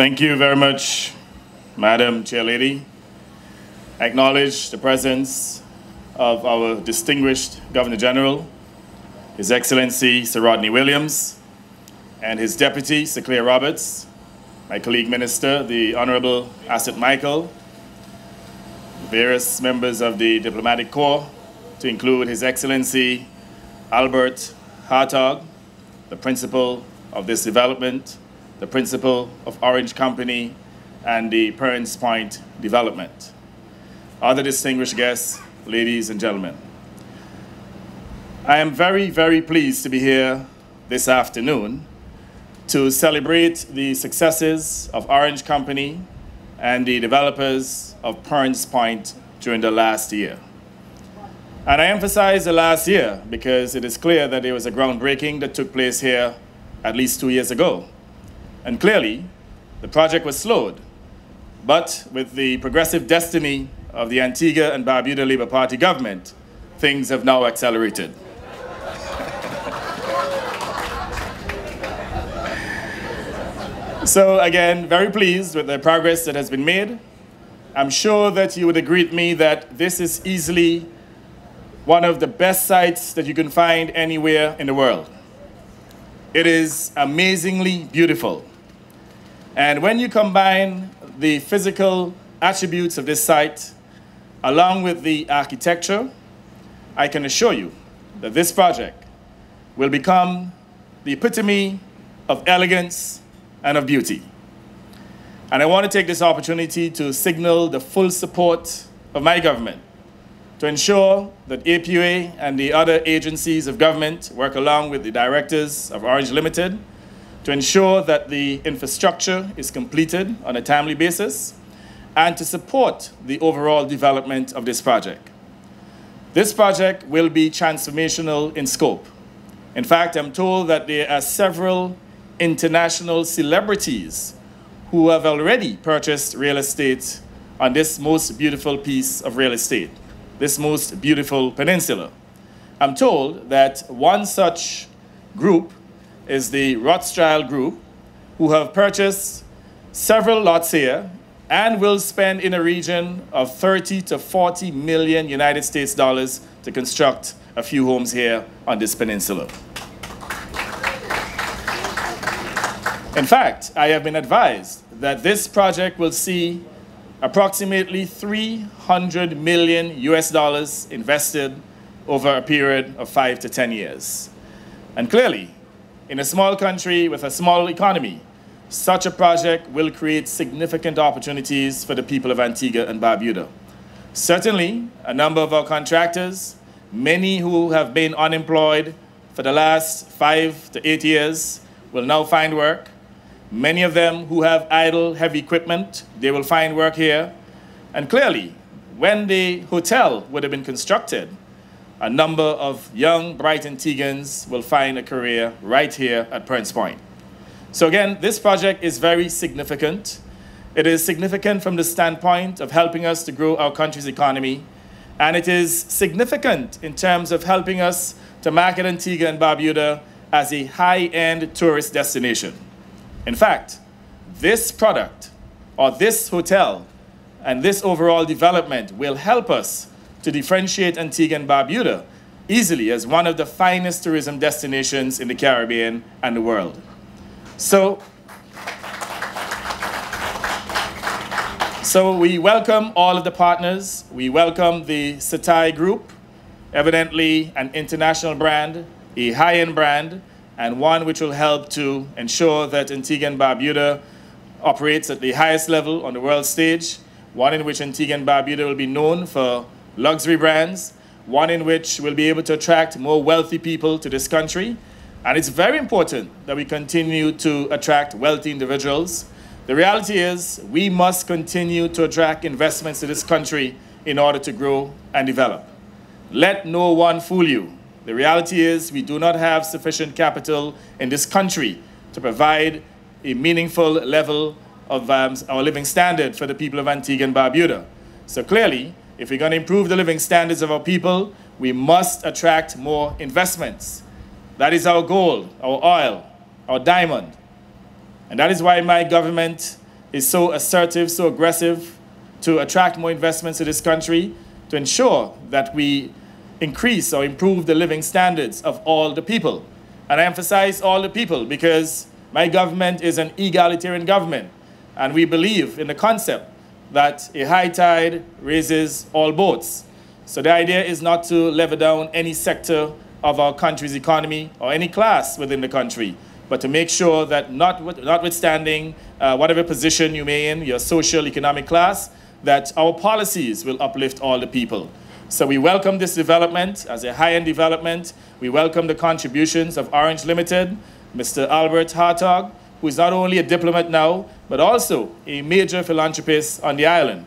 Thank you very much, Madam Chair Lady. I acknowledge the presence of our distinguished Governor General, His Excellency Sir Rodney Williams, and his deputy, Sir Clare Roberts, my colleague minister, the Honorable Asot Michael, various members of the diplomatic corps, to include His Excellency Albert Hartog, the principal of this development, the principal of Orange Company, and the Pearns Point Development. Other distinguished guests, ladies and gentlemen. I am very, very pleased to be here this afternoon to celebrate the successes of Orange Company and the developers of Pearns Point during the last year. And I emphasize the last year because it is clear that there was a groundbreaking that took place here at least two years ago. And clearly, the project was slowed. But with the progressive destiny of the Antigua and Barbuda Labour Party government, things have now accelerated. so again, very pleased with the progress that has been made. I'm sure that you would agree with me that this is easily one of the best sites that you can find anywhere in the world. It is amazingly beautiful. And when you combine the physical attributes of this site along with the architecture, I can assure you that this project will become the epitome of elegance and of beauty. And I want to take this opportunity to signal the full support of my government to ensure that APUA and the other agencies of government work along with the directors of Orange Limited to ensure that the infrastructure is completed on a timely basis and to support the overall development of this project. This project will be transformational in scope. In fact, I'm told that there are several international celebrities who have already purchased real estate on this most beautiful piece of real estate, this most beautiful peninsula. I'm told that one such group is the Rothschild Group, who have purchased several lots here and will spend in a region of 30 to 40 million United States dollars to construct a few homes here on this peninsula. In fact, I have been advised that this project will see approximately 300 million US dollars invested over a period of five to 10 years. And clearly, in a small country with a small economy, such a project will create significant opportunities for the people of Antigua and Barbuda. Certainly, a number of our contractors, many who have been unemployed for the last five to eight years, will now find work. Many of them who have idle heavy equipment, they will find work here. And clearly, when the hotel would have been constructed, a number of young, bright Antiguans will find a career right here at Pearns Point. So again, this project is very significant. It is significant from the standpoint of helping us to grow our country's economy, and it is significant in terms of helping us to market Antigua and Barbuda as a high-end tourist destination. In fact, this product, or this hotel, and this overall development will help us to differentiate Antigua and Barbuda easily as one of the finest tourism destinations in the Caribbean and the world. So, so we welcome all of the partners. We welcome the Satai Group, evidently an international brand, a high-end brand, and one which will help to ensure that Antigua and Barbuda operates at the highest level on the world stage, one in which Antigua and Barbuda will be known for luxury brands, one in which we'll be able to attract more wealthy people to this country. And it's very important that we continue to attract wealthy individuals. The reality is we must continue to attract investments to this country in order to grow and develop. Let no one fool you. The reality is we do not have sufficient capital in this country to provide a meaningful level of um, our living standard for the people of Antigua and Barbuda. So clearly, if we're going to improve the living standards of our people, we must attract more investments. That is our gold, our oil, our diamond. And that is why my government is so assertive, so aggressive to attract more investments to this country, to ensure that we increase or improve the living standards of all the people. And I emphasize all the people because my government is an egalitarian government. And we believe in the concept that a high tide raises all boats. So the idea is not to level down any sector of our country's economy or any class within the country, but to make sure that not, notwithstanding uh, whatever position you may in, your social, economic class, that our policies will uplift all the people. So we welcome this development as a high-end development. We welcome the contributions of Orange Limited, Mr. Albert Hartog, who is not only a diplomat now, but also a major philanthropist on the island.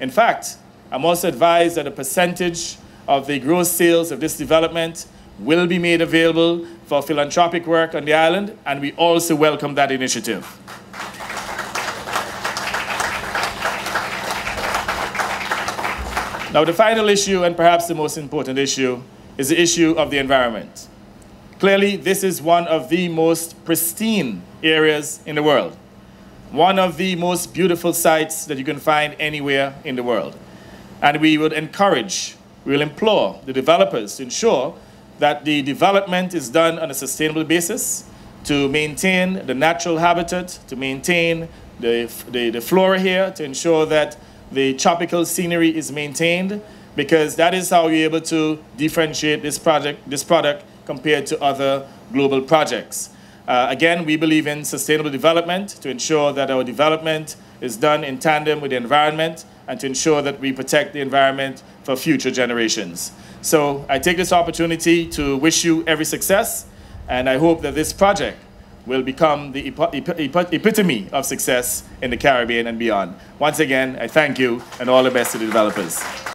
In fact, I'm also advised that a percentage of the gross sales of this development will be made available for philanthropic work on the island, and we also welcome that initiative. Now, the final issue, and perhaps the most important issue, is the issue of the environment. Clearly, this is one of the most pristine areas in the world, one of the most beautiful sites that you can find anywhere in the world. And we would encourage, we will implore the developers to ensure that the development is done on a sustainable basis to maintain the natural habitat, to maintain the, the, the flora here, to ensure that the tropical scenery is maintained because that is how you're able to differentiate this project, this product compared to other global projects. Uh, again, we believe in sustainable development to ensure that our development is done in tandem with the environment and to ensure that we protect the environment for future generations. So I take this opportunity to wish you every success and I hope that this project will become the epitome of success in the Caribbean and beyond. Once again, I thank you and all the best to the developers.